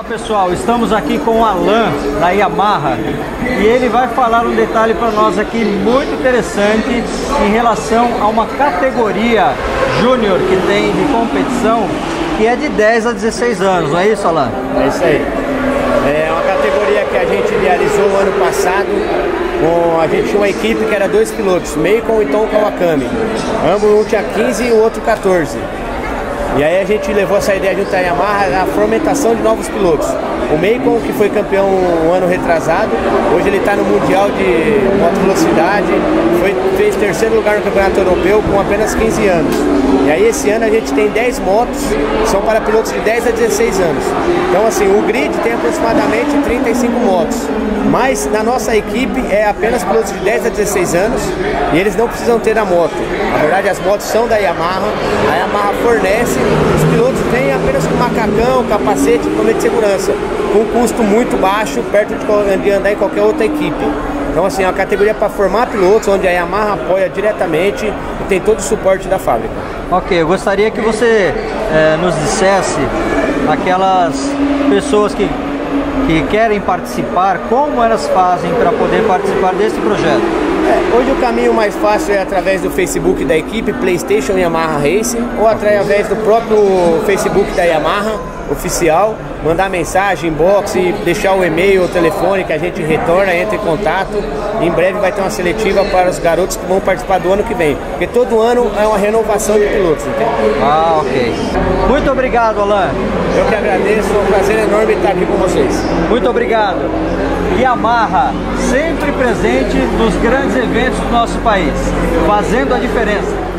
Olá pessoal, estamos aqui com o Alan da Yamaha e ele vai falar um detalhe para nós aqui muito interessante em relação a uma categoria júnior que tem de competição que é de 10 a 16 anos, não é isso Alan? É isso aí. É uma categoria que a gente idealizou ano passado. Com, a gente tinha uma equipe que era dois pilotos, Meikon e Tom Kawakami. Ambos um tinha 15 e o outro 14. E aí a gente levou essa ideia junto à Yamaha, a fomentação de novos pilotos. O Macon, que foi campeão um ano retrasado, hoje ele está no Mundial de Moto Velocidade, foi, fez terceiro lugar no Campeonato Europeu com apenas 15 anos. E aí esse ano a gente tem 10 motos, são para pilotos de 10 a 16 anos. Então assim, o grid tem aproximadamente 35 motos. Mas na nossa equipe é apenas pilotos de 10 a 16 anos e eles não precisam ter a moto. Na verdade as motos são da Yamaha, a Yamaha fornece, os pilotos vêm apenas com macacão, capacete e colete de segurança com custo muito baixo, perto de andar em qualquer outra equipe. Então, assim, é uma categoria para formar pilotos, onde a Yamaha apoia diretamente e tem todo o suporte da fábrica. Ok, eu gostaria que você eh, nos dissesse aquelas pessoas que, que querem participar, como elas fazem para poder participar desse projeto. Hoje o caminho mais fácil é através do Facebook da equipe PlayStation Yamaha Racing ou através do próprio Facebook da Yamaha oficial, mandar mensagem, inbox e deixar o e-mail ou telefone que a gente retorna, entra em contato. Em breve vai ter uma seletiva para os garotos que vão participar do ano que vem. Porque todo ano é uma renovação de pilotos, entende? Ah, ok. Muito obrigado, Alan. Eu que agradeço, é um prazer enorme estar aqui com vocês. Muito obrigado. Yamaha, sempre presente nos grandes eventos do nosso país, fazendo a diferença.